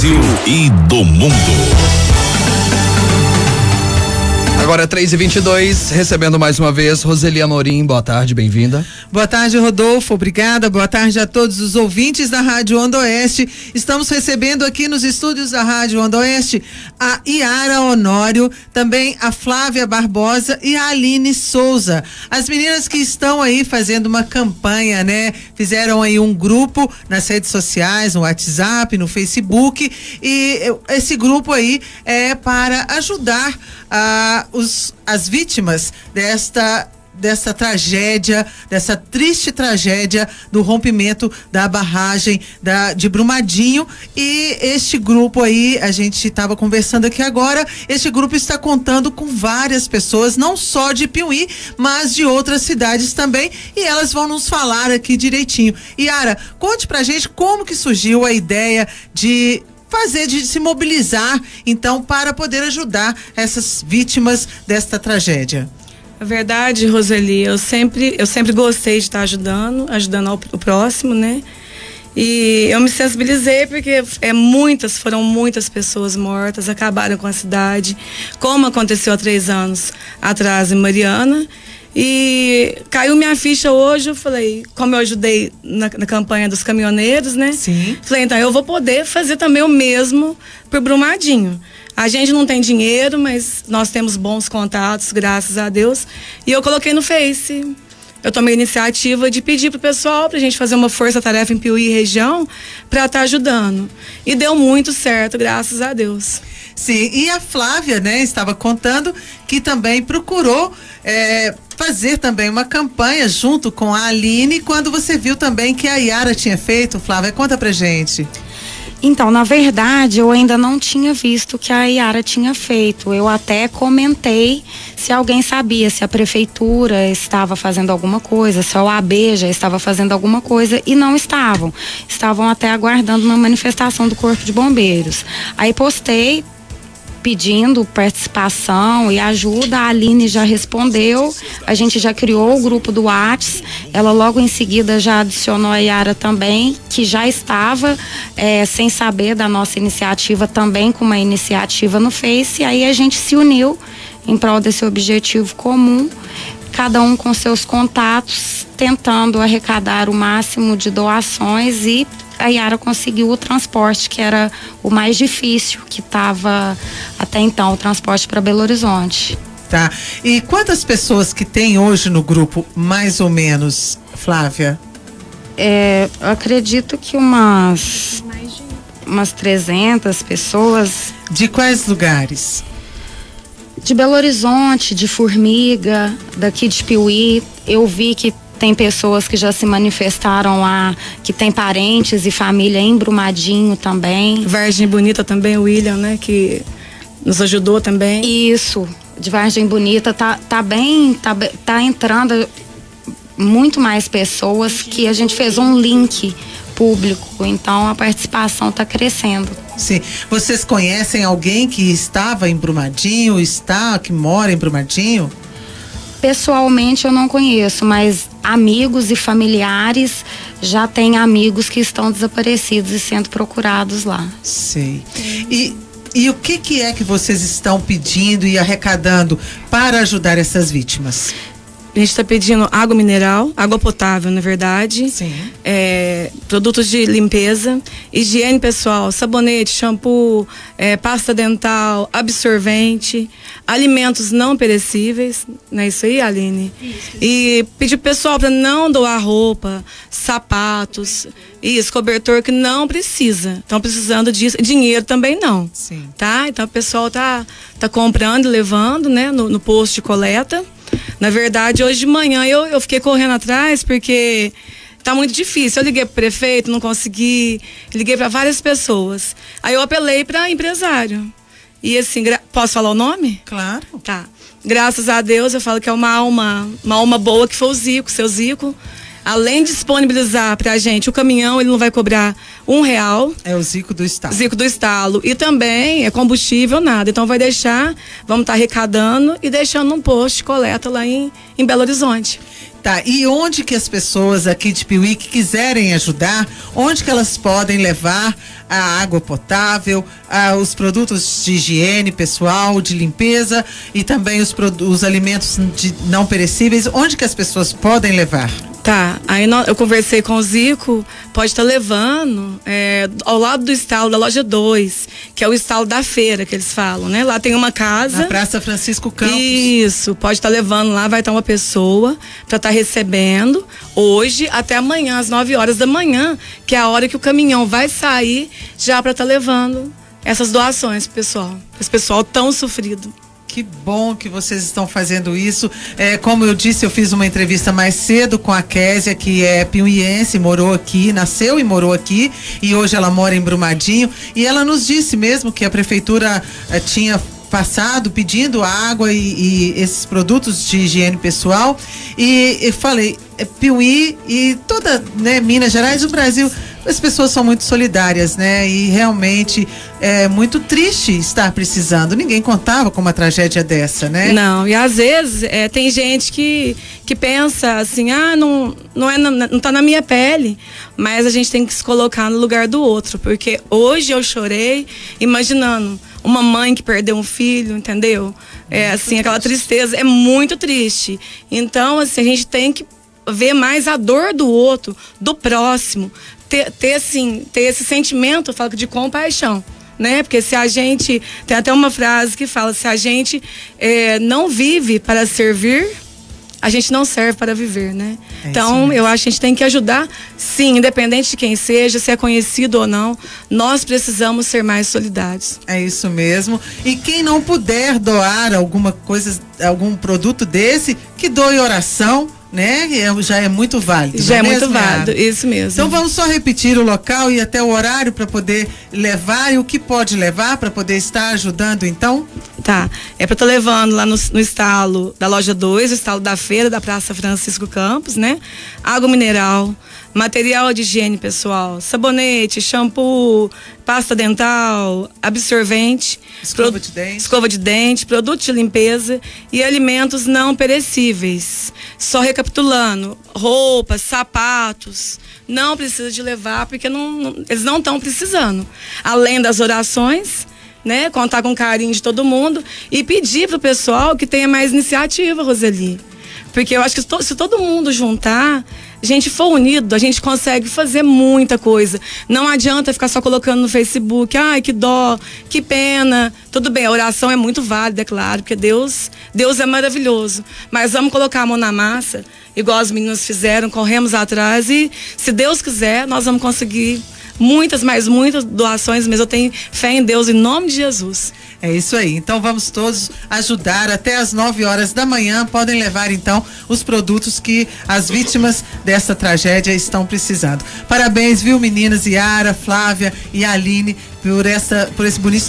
Brasil e do mundo. Agora 3 e 22 recebendo mais uma vez Roseli Amorim. Boa tarde, bem-vinda. Boa tarde, Rodolfo. Obrigada. Boa tarde a todos os ouvintes da Rádio Onda Oeste. Estamos recebendo aqui nos estúdios da Rádio Onda Oeste a Iara Honório, também a Flávia Barbosa e a Aline Souza. As meninas que estão aí fazendo uma campanha, né? Fizeram aí um grupo nas redes sociais, no WhatsApp, no Facebook e esse grupo aí é para ajudar a os, as vítimas desta dessa tragédia, dessa triste tragédia do rompimento da barragem da, de Brumadinho. E este grupo aí, a gente estava conversando aqui agora, este grupo está contando com várias pessoas, não só de Piuí, mas de outras cidades também, e elas vão nos falar aqui direitinho. Yara, conte pra gente como que surgiu a ideia de fazer, de se mobilizar, então, para poder ajudar essas vítimas desta tragédia. A verdade, Roseli, eu sempre, eu sempre gostei de estar ajudando, ajudando o próximo, né? E eu me sensibilizei porque é muitas, foram muitas pessoas mortas, acabaram com a cidade, como aconteceu há três anos atrás em Mariana. E caiu minha ficha hoje, eu falei, como eu ajudei na, na, campanha dos caminhoneiros, né? Sim. Falei, então eu vou poder fazer também o mesmo pro Brumadinho. A gente não tem dinheiro, mas nós temos bons contatos, graças a Deus. E eu coloquei no Face. Eu tomei a iniciativa de pedir pro pessoal pra gente fazer uma força-tarefa em Piuí região para estar tá ajudando. E deu muito certo, graças a Deus. Sim, e a Flávia, né, estava contando que também procurou é, fazer também uma campanha junto com a Aline quando você viu também que a Yara tinha feito, Flávia, conta pra gente. Então, na verdade, eu ainda não tinha visto que a Yara tinha feito. Eu até comentei se alguém sabia se a prefeitura estava fazendo alguma coisa, se a OAB já estava fazendo alguma coisa e não estavam. Estavam até aguardando uma manifestação do Corpo de Bombeiros. Aí postei pedindo participação e ajuda. A Aline já respondeu, a gente já criou o grupo do Whats. Ela logo em seguida já adicionou a Yara também, que já estava é, sem saber da nossa iniciativa também com uma iniciativa no Face. E aí a gente se uniu em prol desse objetivo comum cada um com seus contatos, tentando arrecadar o máximo de doações e a Yara conseguiu o transporte, que era o mais difícil, que estava até então, o transporte para Belo Horizonte. Tá. E quantas pessoas que tem hoje no grupo, mais ou menos, Flávia? É, eu acredito que umas umas 300 pessoas. De quais lugares? De Belo Horizonte, de Formiga, daqui de Piuí. Eu vi que tem pessoas que já se manifestaram lá, que tem parentes e família em Brumadinho também. Vargem Bonita também, o William, né? Que nos ajudou também. Isso, de Vargem Bonita tá, tá bem, tá, tá entrando muito mais pessoas que a gente fez um link público, então a participação está crescendo. Sim. Vocês conhecem alguém que estava em Brumadinho, está, que mora em Brumadinho? Pessoalmente eu não conheço, mas amigos e familiares já têm amigos que estão desaparecidos e sendo procurados lá. Sei. E, e o que, que é que vocês estão pedindo e arrecadando para ajudar essas vítimas? A gente está pedindo água mineral, água potável, na verdade. É, produtos de limpeza, higiene pessoal, sabonete, shampoo, é, pasta dental, absorvente, alimentos não perecíveis. Não é isso aí, Aline? Isso. E pedir pessoal para não doar roupa, sapatos, isso, cobertor que não precisa. Estão precisando disso. Dinheiro também não. Sim. Tá? Então o pessoal tá, tá comprando e levando, né, no, no posto de coleta. Na verdade, hoje de manhã eu, eu fiquei correndo atrás porque tá muito difícil. Eu liguei pro prefeito, não consegui. Liguei para várias pessoas. Aí eu apelei para empresário. E assim, posso falar o nome? Claro. Tá. Graças a Deus, eu falo que é uma alma, uma alma boa que foi o Zico, seu Zico além de disponibilizar para a gente o caminhão, ele não vai cobrar um real. É o Zico do Estalo. Zico do Estalo. E também é combustível, nada. Então vai deixar, vamos estar tá arrecadando e deixando um posto de coleta lá em, em Belo Horizonte. Tá, e onde que as pessoas aqui de Piuí que quiserem ajudar, onde que elas podem levar a água potável, a, os produtos de higiene pessoal, de limpeza e também os, os alimentos de, não perecíveis, onde que as pessoas podem levar? Tá, aí eu conversei com o Zico, pode estar tá levando é, ao lado do estalo da loja 2, que é o estalo da feira que eles falam, né? Lá tem uma casa. Na Praça Francisco Campos. Isso, pode estar tá levando lá, vai estar tá uma pessoa para estar tá recebendo hoje até amanhã, às 9 horas da manhã, que é a hora que o caminhão vai sair já para estar tá levando essas doações pro pessoal. Esse pessoal tão sofrido. Que bom que vocês estão fazendo isso. É, como eu disse, eu fiz uma entrevista mais cedo com a Késia, que é piuiense, morou aqui, nasceu e morou aqui, e hoje ela mora em Brumadinho. E ela nos disse mesmo que a prefeitura é, tinha passado pedindo água e, e, esses produtos de higiene pessoal. E eu falei, é, Piuí e toda né, Minas Gerais, o Brasil as pessoas são muito solidárias, né? E realmente é muito triste estar precisando. Ninguém contava com uma tragédia dessa, né? Não, e às vezes é, tem gente que, que pensa assim, ah, não, não, é não tá na minha pele. Mas a gente tem que se colocar no lugar do outro. Porque hoje eu chorei imaginando uma mãe que perdeu um filho, entendeu? É assim, aquela tristeza é muito triste. Então, assim, a gente tem que ver mais a dor do outro, do próximo, ter, ter, assim, ter esse sentimento, eu falo de compaixão. Né? Porque se a gente. Tem até uma frase que fala: se a gente é, não vive para servir, a gente não serve para viver, né? É então, eu acho que a gente tem que ajudar, sim, independente de quem seja, se é conhecido ou não, nós precisamos ser mais solidários. É isso mesmo. E quem não puder doar alguma coisa, algum produto desse, que doe oração né? É, já é muito válido. Já é, é muito válido, isso mesmo. Então vamos só repetir o local e até o horário para poder levar e o que pode levar para poder estar ajudando, então? Tá. É para estar levando lá no, no estalo da loja 2, o estalo da feira da Praça Francisco Campos, né? Água mineral, material de higiene pessoal, sabonete, shampoo, pasta dental, absorvente, escova de dente, escova de dente, produto de limpeza e alimentos não perecíveis. Só recapitulando, roupas, sapatos, não precisa de levar porque não, não eles não estão precisando. Além das orações, né, contar com o carinho de todo mundo e pedir para o pessoal que tenha mais iniciativa, Roseli. Porque eu acho que se todo mundo juntar, a gente for unido, a gente consegue fazer muita coisa. Não adianta ficar só colocando no Facebook, ai, que dó, que pena. Tudo bem, a oração é muito válida, é claro, porque Deus, Deus é maravilhoso. Mas vamos colocar a mão na massa, igual as meninas fizeram, corremos atrás e, se Deus quiser, nós vamos conseguir muitas, mas muitas doações, mas eu tenho fé em Deus em nome de Jesus. É isso aí. Então vamos todos ajudar até as 9 horas da manhã. Podem levar então os produtos que as vítimas dessa tragédia estão precisando. Parabéns, viu, meninas, Yara, Flávia e Aline, por essa por esse bonito